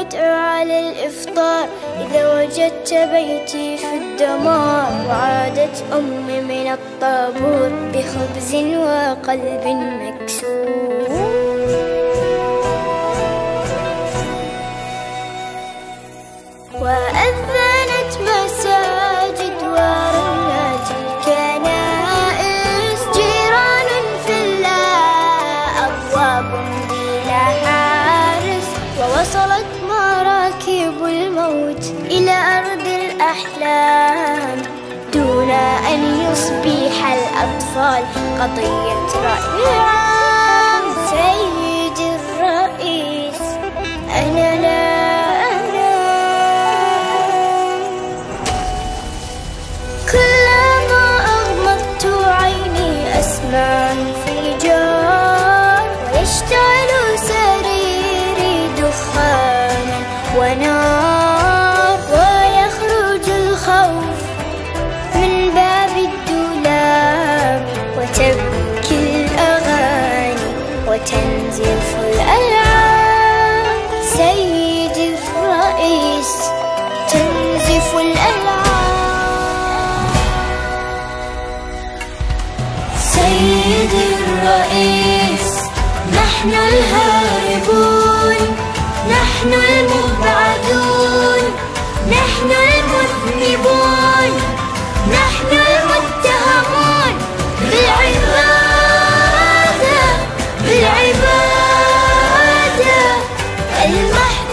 وأنت مدعو على الإفطار. إذا وجدت بيتي في الدمار وعادت أمي من الطابور بخبز وقلب مكسور. وأذنت مساجد ورنت الكنائس. جيران في الله أبواب بلا حارس. ووصلت الأحلام دون أن يصبح الأطفال قضية رأي عام سيد الرئيس أنا لا أنام. وتنزف الألعاب. سيد الرئيس تنزف الألعاب. الرئيس نحن الهاربون نحن المبعدون.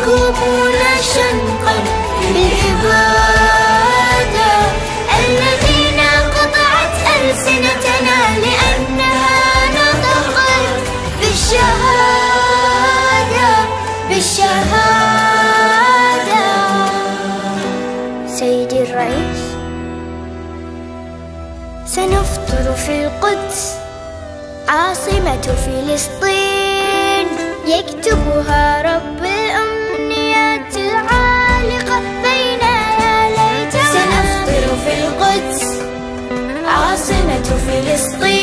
المحكومون شنقا بالإبادة الذين قطعت ألسنتنا لأنها نطقت بالشهادة بالشهادة. سيدي الرئيس سنفطر في القدس عاصمة فلسطين عاصمة فلسطين